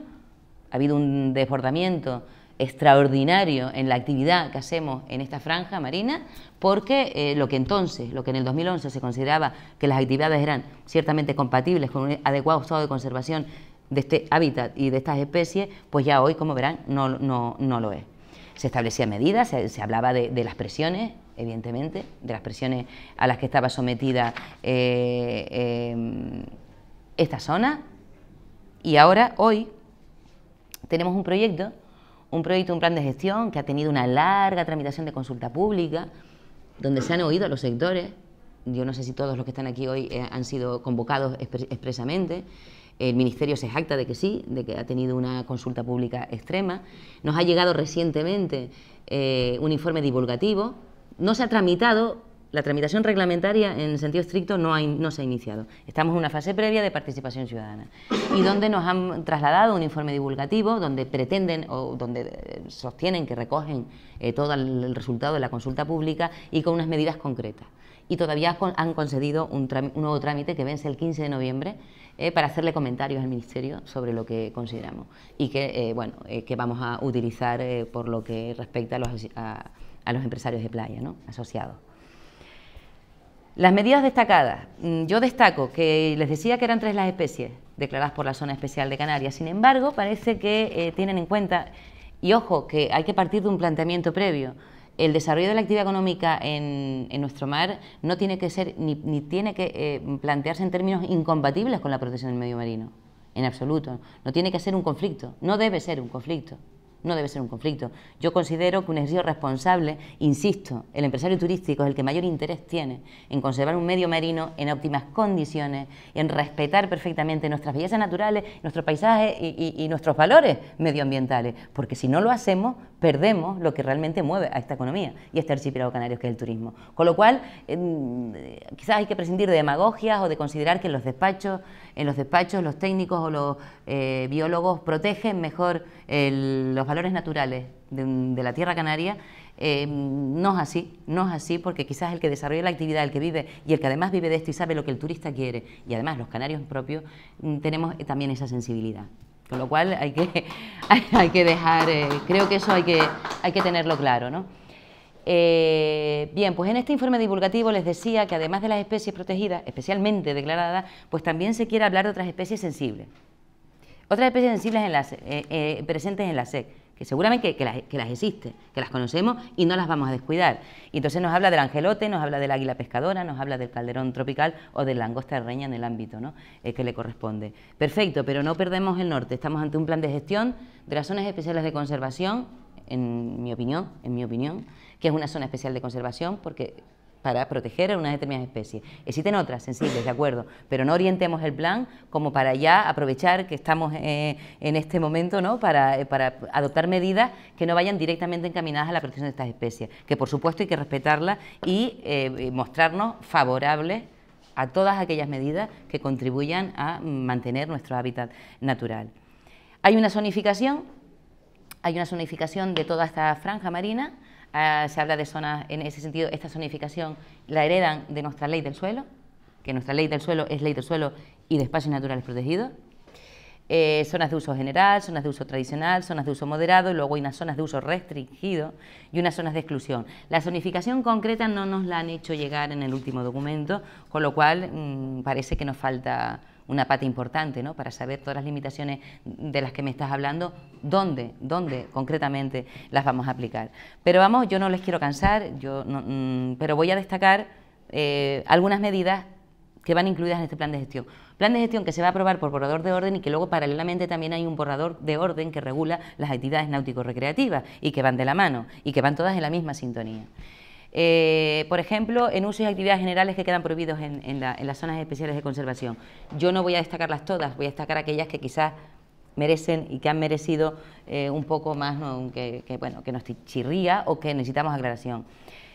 ha habido un desbordamiento extraordinario en la actividad que hacemos en esta franja marina, porque eh, lo que entonces, lo que en el 2011 se consideraba que las actividades eran ciertamente compatibles con un adecuado estado de conservación de este hábitat y de estas especies, pues ya hoy, como verán, no, no, lo es. Se establecían medidas, se, hablaba de, las presiones, evidentemente, de las presiones a las que estaba sometida eh, em, esta zona, y ahora, hoy, tenemos un proyecto un proyecto, un plan de gestión que ha tenido una larga tramitación de consulta pública, donde se han oído a los sectores. Yo no sé si todos los que están aquí hoy eh, han sido convocados expresamente. El Ministerio se jacta de que sí, de que ha tenido una consulta pública extrema. Nos ha llegado recientemente eh, un informe divulgativo. No se ha tramitado la tramitación reglamentaria en sentido estricto no, se ha iniciado. Estamos en una fase previa de participación ciudadana y donde nos han trasladado un informe divulgativo donde pretenden o donde eh, sostienen que recogen eh, todo el, resultado de la consulta pública y con unas medidas concretas. Y todavía han concedido un, nuevo trámite que vence el 15 de noviembre eh, para hacerle comentarios al Ministerio sobre lo que consideramos y que, bueno, que vamos a utilizar por lo que respecta a los, a los empresarios de playa ¿no? asociados. Las medidas destacadas. Mm, yo destaco que les decía que eran tres las especies declaradas por la Zona Especial de Canarias. Sin embargo, parece que eh, tienen en cuenta, y ojo, que hay que partir de un planteamiento previo. El desarrollo de la actividad económica en, nuestro mar no tiene que ser ni, tiene que eh, plantearse en términos incompatibles con la protección del medio marino, en absoluto. No tiene que ser un conflicto, no debe ser un conflicto no debe ser un conflicto. Yo considero que un ejercicio responsable, insisto, el empresario turístico es el que mayor interés tiene en conservar un medio marino en óptimas condiciones, en respetar perfectamente nuestras bellezas naturales, nuestros paisajes y, nuestros valores medioambientales, porque si no lo hacemos, perdemos lo que realmente mueve a esta economía y a este archipiélago canario que es el turismo. Con lo cual, quizás hay que prescindir de demagogias o de considerar que en los despachos, en los despachos los técnicos o los eh, biólogos protegen mejor los valores naturales de, la tierra canaria, eh, no es así, no es así porque quizás el que desarrolla la actividad, el que vive y el que además vive de esto y sabe lo que el turista quiere y además los canarios propios mm, tenemos también esa sensibilidad. Con lo cual hay que, [LAUGHS] hay, que dejar, eh, creo que eso hay que, hay que tenerlo claro. ¿no? Eh, bien, pues en este informe divulgativo les decía que además de las especies protegidas, especialmente declaradas, pues también se quiere hablar de otras especies sensibles. Otras especies sensibles en eh, eh, presentes en la SEC, que seguramente que, las, que, existe, que las conocemos y no las vamos a descuidar. Y entonces nos habla del angelote, nos habla del águila pescadora, nos habla del calderón tropical o de la langosta reña en el ámbito ¿no? Eh, que le corresponde. Perfecto, pero no perdemos el norte. Estamos ante un plan de gestión de las zonas especiales de conservación, en mi opinión, en mi opinión, que es una zona especial de conservación porque para proteger a una determinada especie. Existen otras sensibles, de acuerdo, pero no orientemos el plan como para ya aprovechar que estamos eh, en este momento ¿no? para, eh, para, adoptar medidas que no vayan directamente encaminadas a la protección de estas especies, que por supuesto hay que respetarlas y eh, mostrarnos favorables a todas aquellas medidas que contribuyan a mantener nuestro hábitat natural. Hay una zonificación, hay una zonificación de toda esta franja marina, Ah, se habla de zonas, en ese sentido, esta zonificación la heredan de nuestra ley del suelo, que nuestra ley del suelo es ley del suelo y de espacios naturales protegidos. Eh, zonas de uso general, zonas de uso tradicional, zonas de uso moderado y luego hay unas zonas de uso restringido y unas zonas de exclusión. La zonificación concreta no nos la han hecho llegar en el último documento, con lo cual mm, parece que nos falta una pata importante, ¿no? Para saber todas las limitaciones de las que me estás hablando, dónde, dónde concretamente las vamos a aplicar. Pero vamos, yo no les quiero cansar, yo mm, pero voy a destacar eh, algunas medidas que van incluidas en este plan de gestión. Plan de gestión que se va a aprobar por borrador de orden y que luego paralelamente también hay un borrador de orden que regula las actividades náutico-recreativas y que van de la mano y que van todas en la misma sintonía. Eh, por ejemplo, en usos y actividades generales que quedan prohibidos en, las zonas especiales de conservación. Yo no voy a destacarlas todas, voy a destacar aquellas que quizás merecen y que han merecido eh, un poco más que, bueno, que nos chirría o que necesitamos aclaración.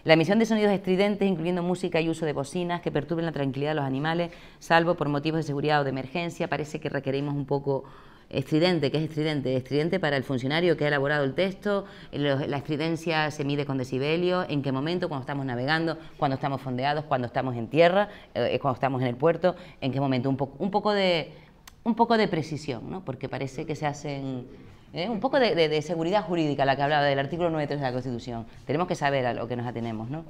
La emisión de sonidos estridentes, incluyendo música y uso de bocinas que perturben la tranquilidad de los animales, salvo por motivos de seguridad o de emergencia, parece que requerimos un poco estridente, ¿qué es estridente? Estridente para el funcionario que ha elaborado el texto, la estridencia se mide con decibelios, en qué momento, cuando estamos navegando, cuando estamos fondeados, cuando estamos en tierra, eh, cuando estamos en el puerto, en qué momento, un poco, de, un precisión, ¿no? porque parece que se hacen ¿eh? un poco de, seguridad jurídica, la que hablaba del artículo 9.3 de la Constitución. Tenemos que saber a lo que nos atenemos. ¿no?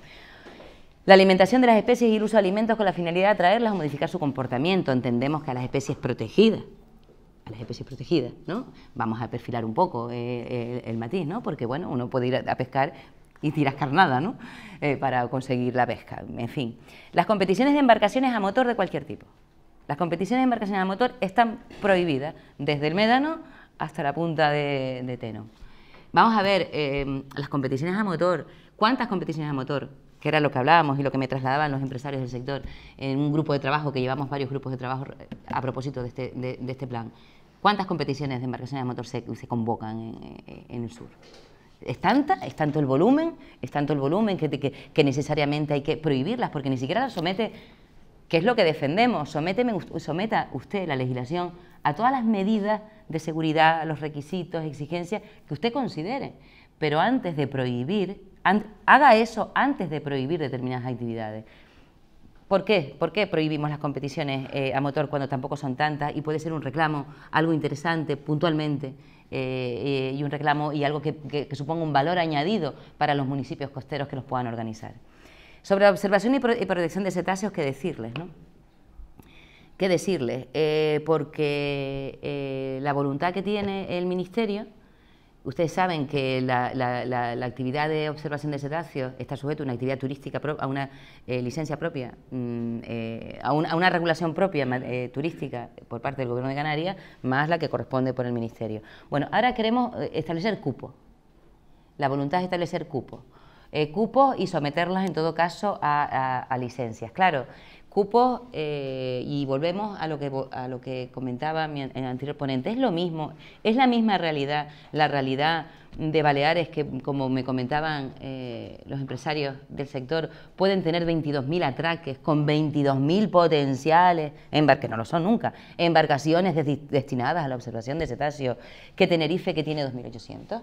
La alimentación de las especies y el uso de alimentos con la finalidad de atraerlas o modificar su comportamiento. Entendemos que a las especies protegidas, las especies protegidas, ¿no? Vamos a perfilar un poco eh, el, matiz, ¿no? Porque, bueno, uno puede ir a, pescar y tiras carnada, ¿no? Eh, para conseguir la pesca, en fin. Las competiciones de embarcaciones a motor de cualquier tipo. Las competiciones de embarcaciones a motor están prohibidas desde el médano hasta la punta de, Teno. Vamos a ver eh, las competiciones a motor. ¿Cuántas competiciones a motor? que era lo que hablábamos y lo que me trasladaban los empresarios del sector en un grupo de trabajo, que llevamos varios grupos de trabajo eh, a propósito de este, de, este plan. ¿Cuántas competiciones de embarcaciones a motor se, convocan en, el sur? ¿Es tanta? ¿Es tanto el volumen? ¿Es tanto el volumen que, que, necesariamente hay que prohibirlas? Porque ni siquiera las somete, ¿qué es lo que defendemos? Someta usted la legislación a todas las medidas de seguridad, los requisitos, exigencias que usted considere. Pero antes de prohibir, haga eso antes de prohibir determinadas actividades. ¿Por qué? ¿Por qué prohibimos las competiciones eh, a motor cuando tampoco son tantas y puede ser un reclamo, algo interesante puntualmente eh, eh, y un reclamo y algo que, suponga un valor añadido para los municipios costeros que los puedan organizar? Sobre la observación y, protección de cetáceos, ¿qué decirles? ¿no? qué decirles, porque la voluntad que tiene el Ministerio, ustedes saben que la, actividad de observación de cetáceos está sujeta a una actividad turística, a una eh, licencia propia, mm, a, una, regulación propia turística por parte del Gobierno de Canarias, más la que corresponde por el Ministerio. Bueno, ahora queremos establecer cupos. La voluntad es establecer cupos. cupos y someterlos en todo caso a licencias. Claro, Cupos, eh, y volvemos a lo que, a lo que comentaba mi anterior ponente, es lo mismo, es la misma realidad, la realidad de Baleares que, como me comentaban eh, los empresarios del sector, pueden tener 22.000 atraques con 22.000 potenciales, que no lo son nunca, embarcaciones destinadas a la observación de cetáceos, que Tenerife que tiene 2.800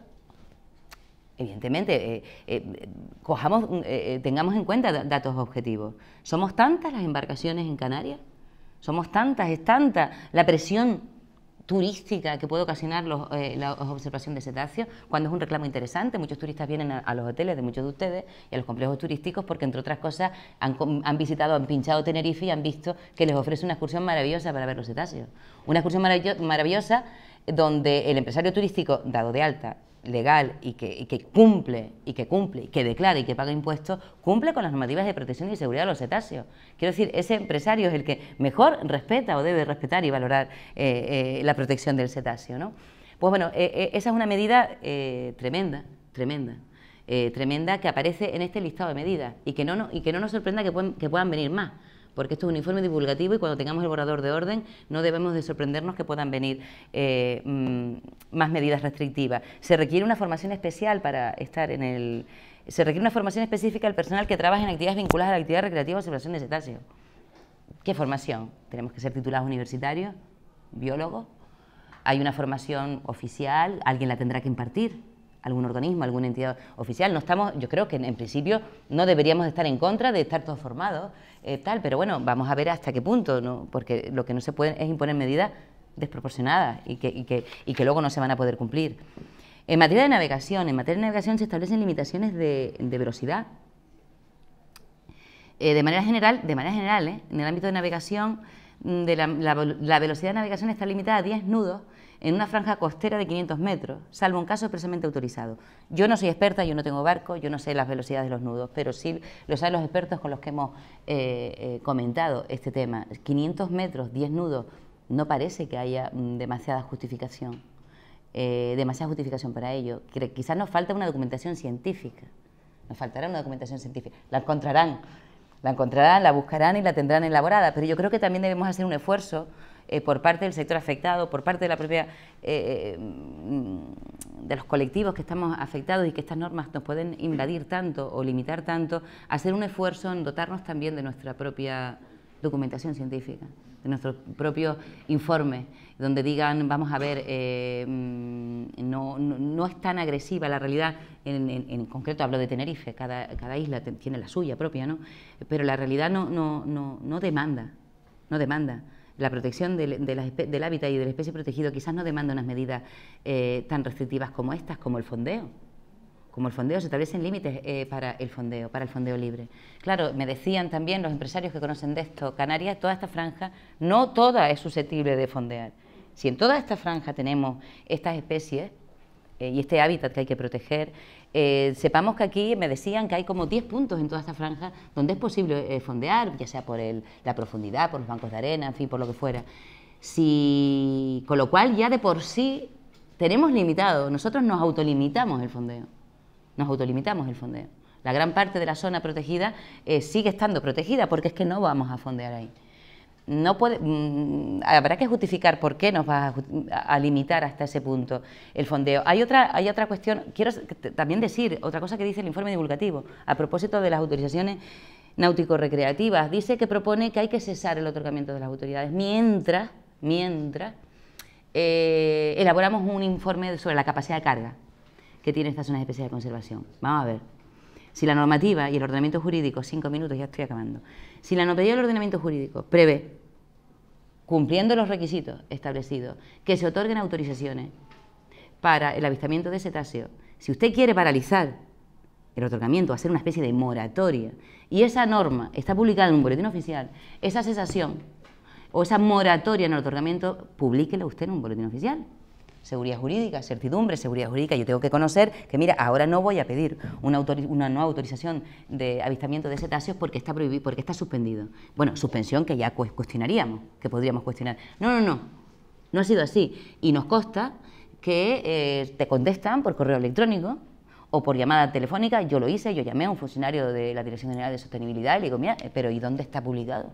evidentemente, eh, eh, cojamos, eh, tengamos en cuenta datos objetivos. ¿Somos tantas las embarcaciones en Canarias? ¿Somos tantas? ¿Es tanta la presión turística que puede ocasionar la observación de cetáceos cuando es un reclamo interesante? Muchos turistas vienen a, los hoteles de muchos de ustedes y a los complejos turísticos porque, entre otras cosas, han, han, visitado, han pinchado Tenerife y han visto que les ofrece una excursión maravillosa para ver los cetáceos. Una excursión maravillosa donde el empresario turístico, dado de alta legal y que, cumple, y que cumple, y que declara y que paga impuestos, cumple con las normativas de protección y seguridad de los cetáceos. Quiero decir, ese empresario es el que mejor respeta o debe respetar y valorar eh, eh, la protección del cetáceo. ¿no? Pues bueno, eh, esa es una medida tremenda, tremenda. tremenda que aparece en este listado de medidas y que no, y que no nos sorprenda que puedan venir más porque esto es un informe divulgativo y cuando tengamos el borrador de orden no debemos de sorprendernos que puedan venir eh, mm, más medidas restrictivas. Se requiere una formación especial para estar en el... Se requiere una formación específica al personal que trabaja en actividades vinculadas a la actividad recreativa o observación de cetáceos. ¿Qué formación? Tenemos que ser titulados universitarios, biólogos. Hay una formación oficial, alguien la tendrá que impartir algún organismo, alguna entidad oficial. No estamos, yo creo que en, principio no deberíamos estar en contra de estar todos formados, eh, tal, pero bueno, vamos a ver hasta qué punto, ¿no? porque lo que no se puede es imponer medidas desproporcionadas y que, y que, y que luego no se van a poder cumplir. En materia de navegación, en materia de navegación se establecen limitaciones de, velocidad. Eh, de manera general, de manera general ¿eh? en el ámbito de navegación, mm, de la, velocidad de navegación está limitada a 10 nudos en una franja costera de 500 metros, salvo un caso expresamente autorizado. Yo no soy experta, yo no tengo barco, yo no sé las velocidades de los nudos, pero sí lo saben los expertos con los que hemos eh, eh, comentado este tema. 500 metros, 10 nudos, no parece que haya mm, demasiada justificación, eh, demasiada justificación para ello. Quizás nos falta una documentación científica, nos faltará una documentación científica. La encontrarán, la encontrarán, la buscarán y la tendrán elaborada, pero yo creo que también debemos hacer un esfuerzo eh, por parte del sector afectado, por parte de la propia eh, de los colectivos que estamos afectados y que estas normas nos pueden invadir tanto o limitar tanto, hacer un esfuerzo en dotarnos también de nuestra propia documentación científica, de nuestro propio informe, donde digan, vamos a ver, eh, mm, no, no, es tan agresiva la realidad, en, concreto hablo de Tenerife, cada, cada, isla tiene la suya propia, ¿no? pero la realidad no, no, no, no demanda, no demanda. La protección del, hábitat y de la especie protegida quizás no demanda unas medidas eh, tan restrictivas como estas, como el fondeo como el fondeo, se establecen límites eh, para el fondeo, para el fondeo libre. Claro, me decían también los empresarios que conocen de esto, Canarias, toda esta franja, no toda es susceptible de fondear. Si en toda esta franja tenemos estas especies eh, y este hábitat que hay que proteger, eh, sepamos que aquí me decían que hay como 10 puntos en toda esta franja donde es posible fondear, ya sea por la profundidad, por los bancos de arena, en por lo que fuera. Si, con lo cual ya de por sí tenemos limitado, nosotros nos autolimitamos el fondeo nos autolimitamos el fondeo. La gran parte de la zona protegida eh, sigue estando protegida porque es que no vamos a fondear ahí. No puede, mm, habrá que justificar por qué nos va a, limitar hasta ese punto el fondeo. Hay otra, hay otra cuestión, quiero también decir otra cosa que dice el informe divulgativo a propósito de las autorizaciones náutico-recreativas. Dice que propone que hay que cesar el otorgamiento de las autoridades mientras, mientras eh, elaboramos un informe sobre la capacidad de carga que tiene esta zona especial de conservación. Vamos a ver. Si la normativa y el ordenamiento jurídico, cinco minutos, ya estoy acabando. Si la normativa y el ordenamiento jurídico prevé, cumpliendo los requisitos establecidos, que se otorguen autorizaciones para el avistamiento de cetáceo, si usted quiere paralizar el otorgamiento, hacer una especie de moratoria, y esa norma está publicada en un boletín oficial, esa cesación o esa moratoria en el otorgamiento, publíquela usted en un boletín oficial seguridad jurídica, certidumbre, seguridad jurídica. Yo tengo que conocer que, mira, ahora no voy a pedir una, una nueva autorización de avistamiento de cetáceos porque está prohibido, porque está suspendido. Bueno, suspensión que ya cuestionaríamos, que podríamos cuestionar. No, no, no, no ha sido así. Y nos consta que eh, te contestan por correo electrónico o por llamada telefónica. Yo lo hice, yo llamé a un funcionario de la Dirección General de Sostenibilidad y le digo, mira, eh, pero ¿y dónde está publicado?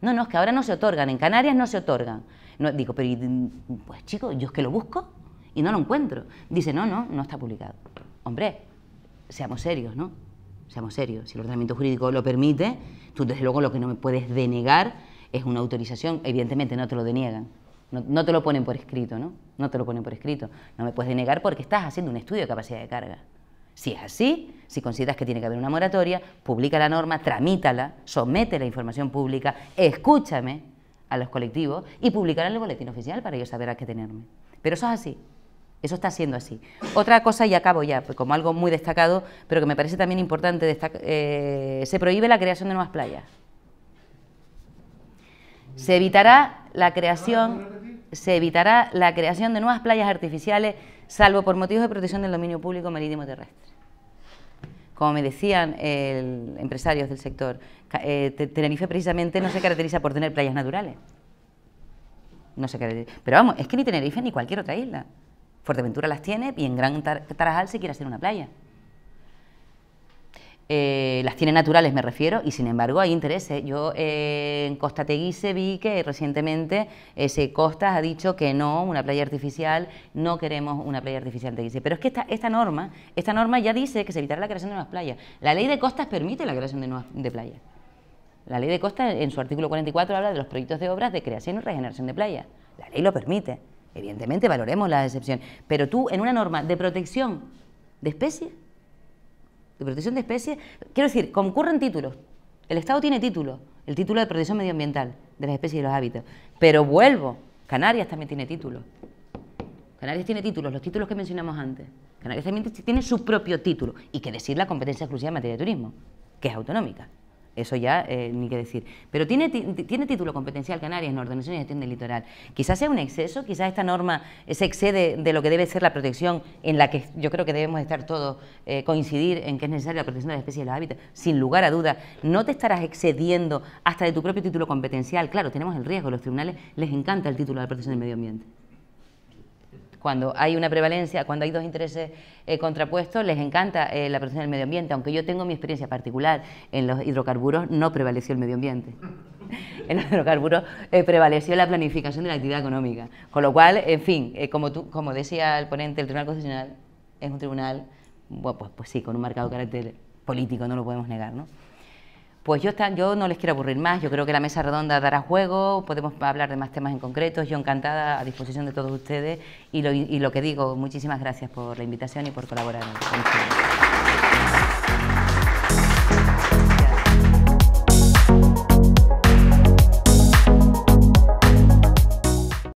No, no, es que ahora no se otorgan, en Canarias no se otorgan. No, digo, pero pues chico, yo es que lo busco y no lo encuentro. Dice, no, no, no está publicado. Hombre, seamos serios, ¿no? Seamos serios. Si el ordenamiento jurídico lo permite, tú desde luego lo que no me puedes denegar es una autorización. Evidentemente no te lo deniegan. No, no, te lo ponen por escrito, ¿no? No te lo ponen por escrito. No me puedes denegar porque estás haciendo un estudio de capacidad de carga. Si es así, si consideras que tiene que haber una moratoria, publica la norma, tramítala, somete la información pública, escúchame, a los colectivos y publicarán el boletín oficial para ellos saber a qué tenerme. Pero eso es así, eso está siendo así. Otra cosa, y acabo ya, pues como algo muy destacado, pero que me parece también importante, eh, se prohíbe la creación de nuevas playas. Se evitará la creación, se evitará la creación de nuevas playas artificiales, salvo por motivos de protección del dominio público marítimo terrestre. Como me decían empresarios del sector, eh, Tenerife precisamente no se caracteriza por tener playas naturales. No se Pero vamos, es que ni Tenerife ni cualquier otra isla. Fuerteventura las tiene y en Gran Tarajal se quiere hacer una playa. Eh, las tiene naturales, me refiero, y sin embargo hay intereses. Yo eh, en Costa Teguise vi que recientemente ese Costas ha dicho que no, una playa artificial, no queremos una playa artificial Teguise. Pero es que esta, esta, norma, esta norma ya dice que se evitará la creación de nuevas playas. La ley de costas permite la creación de nuevas de playas. La ley de costas en su artículo 44 habla de los proyectos de obras de creación y regeneración de playas. La ley lo permite. Evidentemente valoremos las excepciones. Pero tú en una norma de protección de especies de protección de especies, quiero decir, concurren títulos. El Estado tiene títulos, el título de protección medioambiental de las especies y los hábitos. Pero vuelvo, Canarias también tiene títulos. Canarias tiene títulos, los títulos que mencionamos antes. Canarias también tiene su propio título. Y que decir la competencia exclusiva en materia de turismo, que es autonómica. Eso ya eh, ni qué decir. Pero tiene, tiene título competencial Canarias en ordenación y gestión del litoral. Quizás sea un exceso, quizás esta norma se excede de lo que debe ser la protección en la que yo creo que debemos estar todos eh, coincidir en que es necesaria la protección de las especies y los hábitats, sin lugar a dudas. No te estarás excediendo hasta de tu propio título competencial. Claro, tenemos el riesgo, los tribunales les encanta el título de la protección del medio ambiente cuando hay una prevalencia, cuando hay dos intereses eh, contrapuestos, les encanta eh, la protección del medio ambiente, aunque yo tengo mi experiencia particular, en los hidrocarburos no prevaleció el medio ambiente. [LAUGHS] en los hidrocarburos eh, prevaleció la planificación de la actividad económica. Con lo cual, en fin, como, tú, como decía el ponente, el Tribunal Constitucional es un tribunal, bueno, pues, pues sí, con un marcado carácter político, no lo podemos negar, ¿no? Pues yo, no les quiero aburrir más, yo creo que la mesa redonda dará juego, podemos hablar de más temas en concreto, yo encantada a disposición de todos ustedes y lo, que digo, muchísimas gracias por la invitación y por colaborar con.